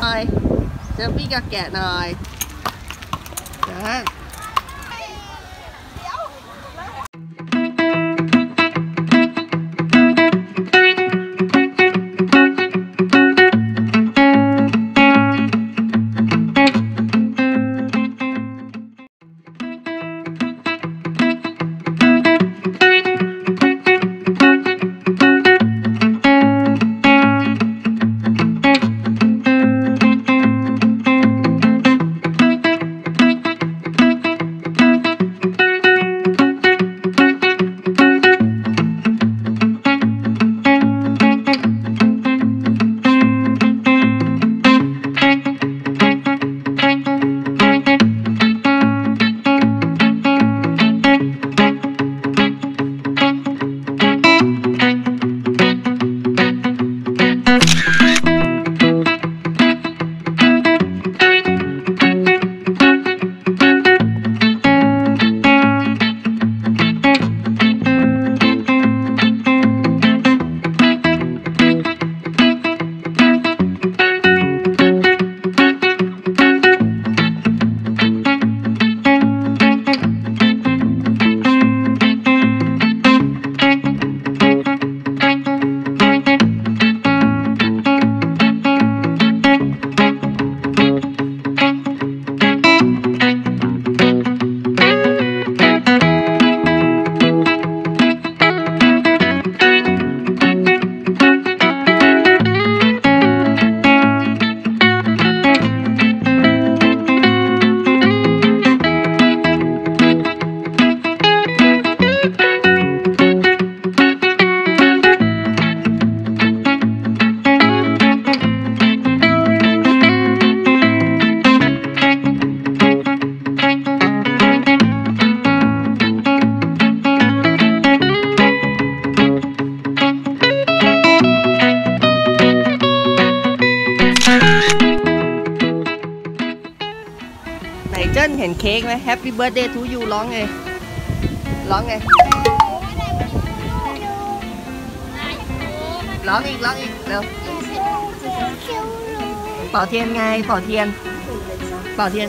Hi. Don't cho kẹt rồi Đấy. อยเจอพี่กับแกะหน่อยเดี๋ยวไหนเจิ้นเห็นเค้กไหม Happy Birthday to you ร้องไง ร้องไง ร้องอีก ร้องอีก เร็วเป่าเทียนไงเป่าเทียนเป่าเทียน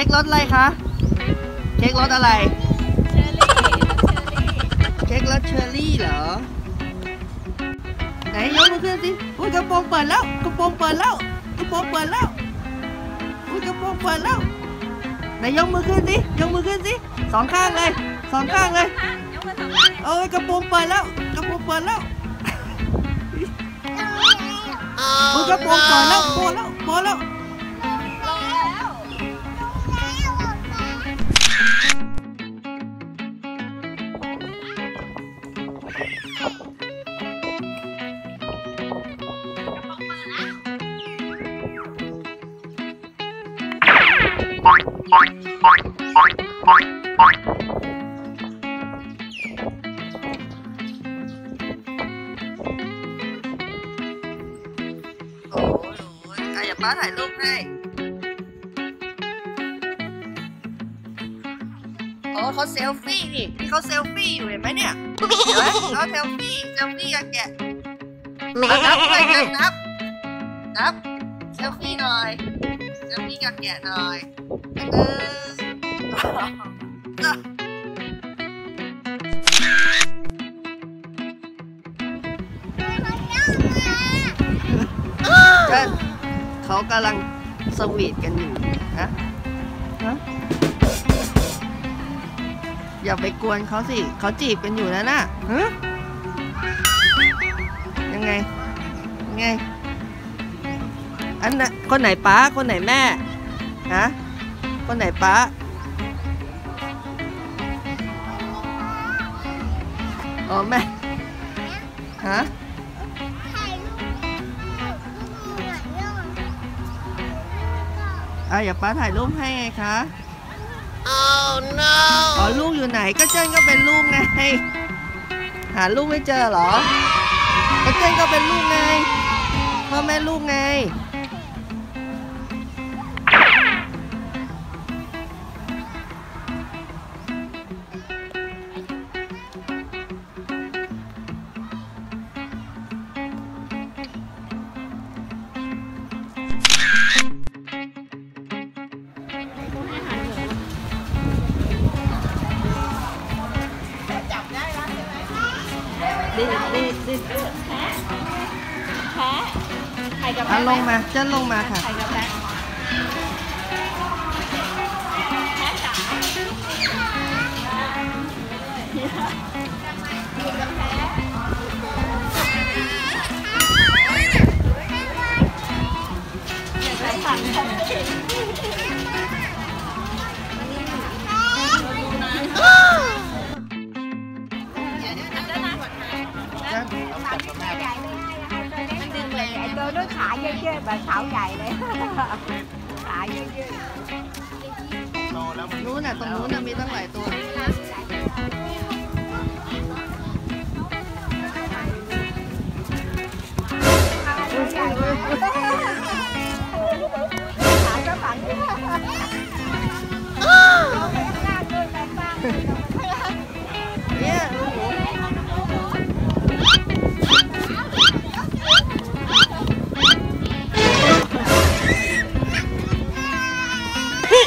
ค้กรสอะไรคะ เค้กรสอะไรเชอรี่เชอรี่เค้กรสเชอร์รี่เหรอ ไหนยกมือขึ้นสิอุ้ยกระโปรงเปิดแล้ว กระโปรงเปิดแล้ว กระโปรงเปิดแล้วอุ้ยกระโปรงเปิดแล้ว ไหนยกมือขึ้นสิ ยกมือขึ้นสิ สองข้างเลย สองข้างเลยยกมือทำอะไรเอ้ยกระโปรงเปิดแล้ว กระโปรงเปิดแล้วอุ้ยกระโปรงเปิดแล้วพอแล้วพอแล้ว เขาถ่ายรูปให้ โอ้เขาเซลฟี่นี่นี่เขาเซลฟี่อยู่เห็นไหมเนี่ยเห็นไหมเขาเซลฟี่เซลฟี่กับแกะนับเลยกันนับนับเซลฟี่หน่อยเซลฟี่กับแกะหน่อยเออ กำลังสวีทกันอยู่ฮะฮะอย่าไปกวนเขาสิเขาจีบกันอยู่นะน่ะฮะยังไงยังไงอันนะคนไหนป้าคนไหนแม่ฮะคนไหนป้าอ๋อแม่ฮะ อะอย่าป้าถ่ายรูปให้ไงคะ oh no อ๋อลูกอยู่ไหนก็เจิ้นก็เป็นลูกไง หาลูกไม่เจอเหรอก็เจิ้นก็เป็นลูกไงพ่อแม่ลูกไง ไข่กับอะลงมาเจิ้นลงมาค่ะ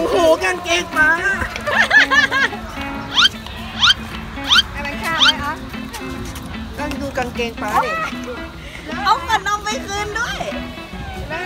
อ้โหกางเกงมาให้มันข้ามไหมอ๋อก็ดูกางเกงป้าดิเอาขนมไปคืนด้วยได้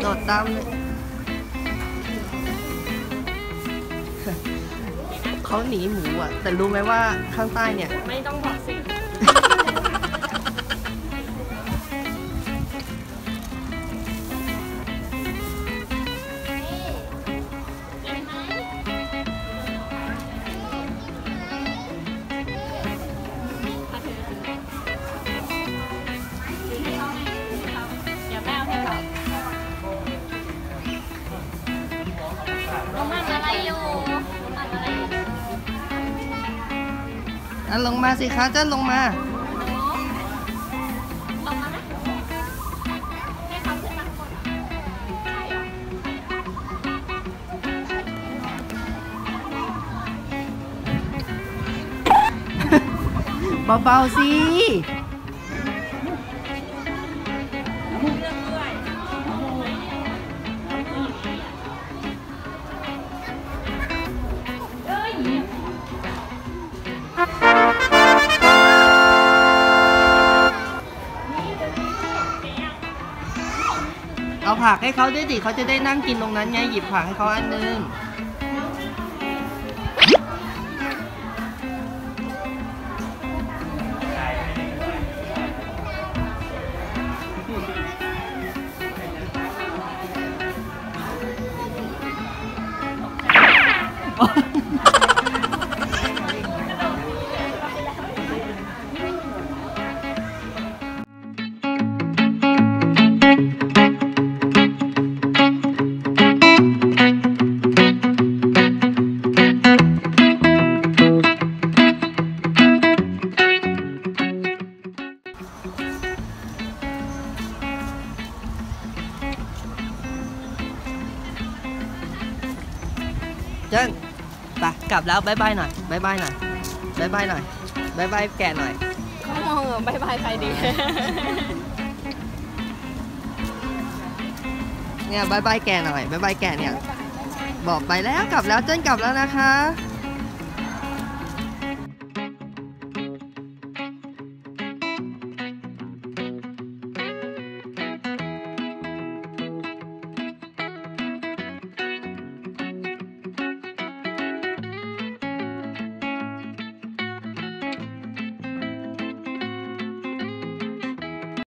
โดดตามเลยเขาหนีหมูอะ แต่รู้ไหมว่าข้างใต้เนี่ย ไม่ต้องบอกสิ อะลงมาสิคะเจ้าลงมาลงมาไหมให้เขาเหรอได้เหรอเบาๆสิ ผักให้เขาด้วยดิเขาจะได้นั่งกินตรงนั้นไงหยิบผักให้เขาอันนึง กลับแล้วบายบายหน่อยบายบายหน่อยบายบายหน่อยบายบายแก่หน่อยเขามองเหรอบายบายใครดี เนี่ยบายบายแก่หน่อยบายบายแก่เนี่ย บอกไปแล้วกลับแล้วเจิ้นกลับแล้วนะคะ